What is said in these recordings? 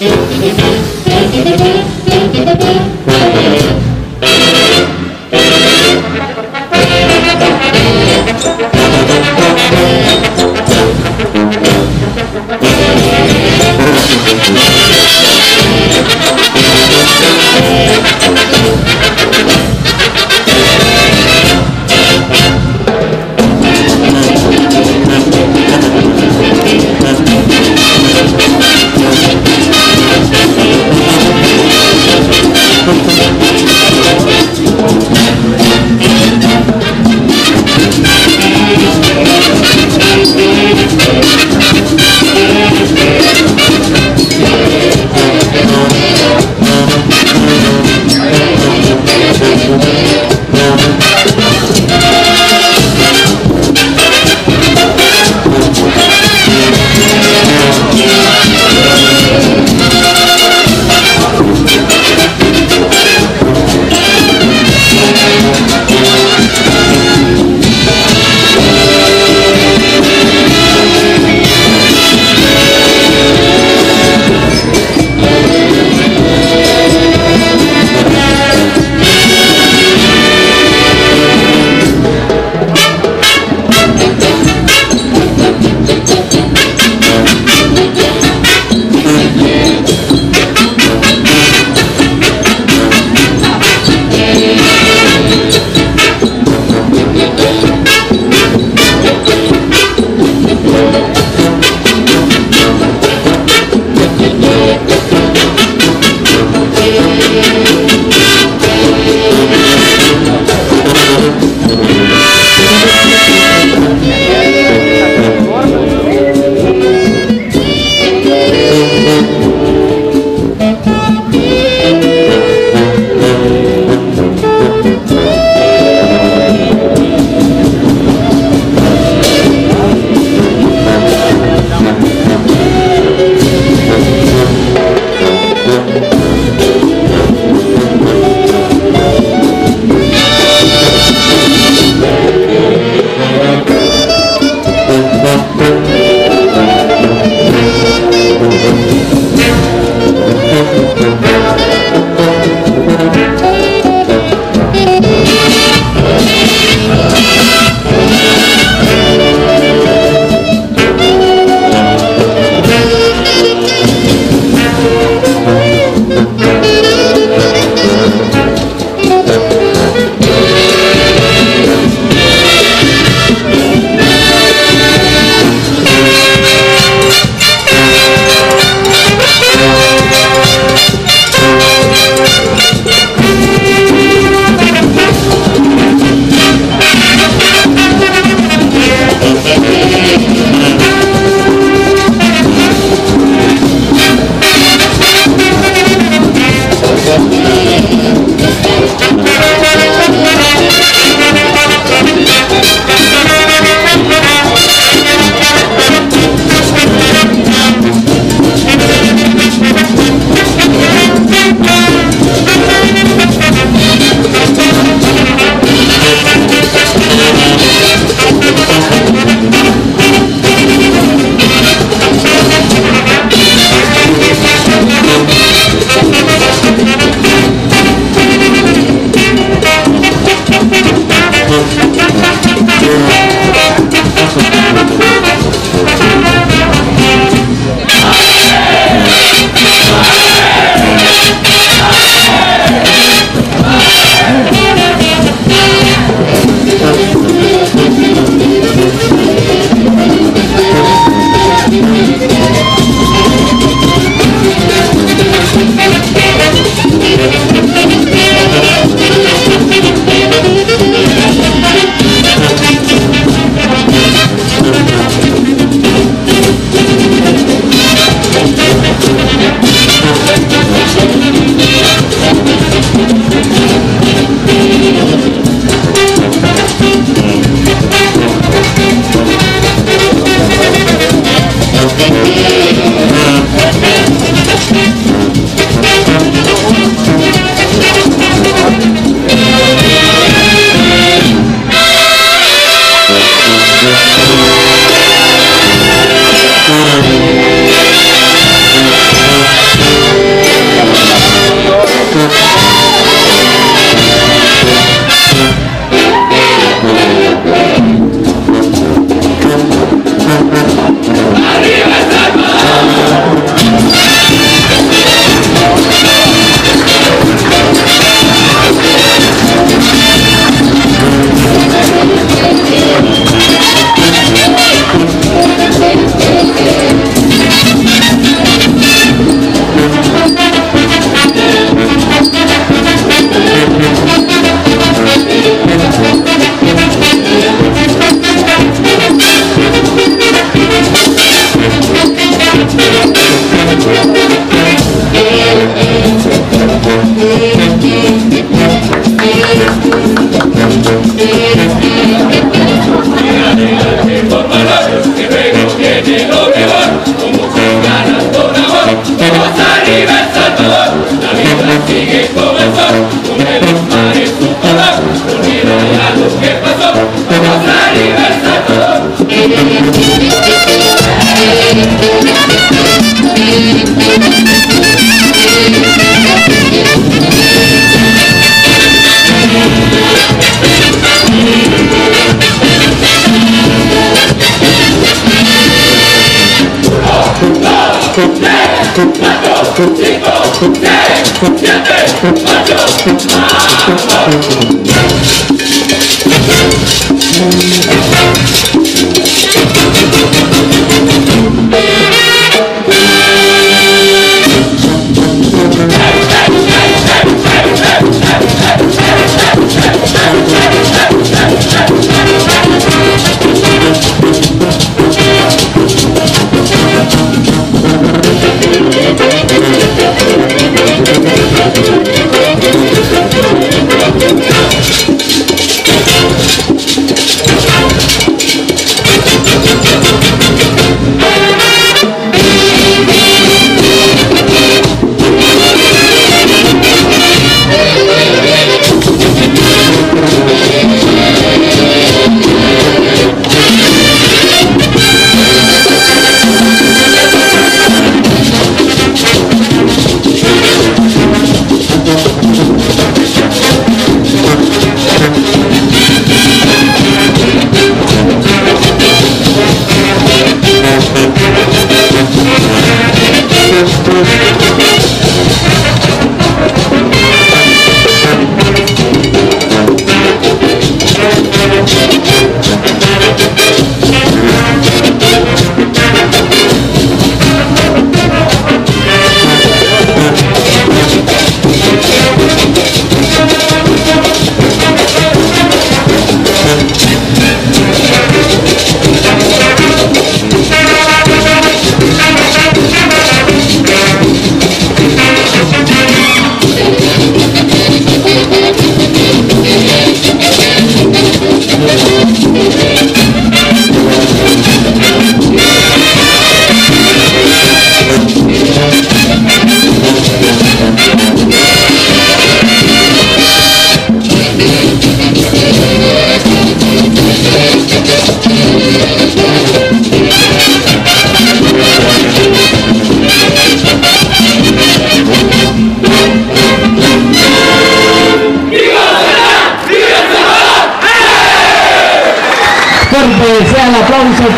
Thank you. Fuerte sea el aplauso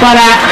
para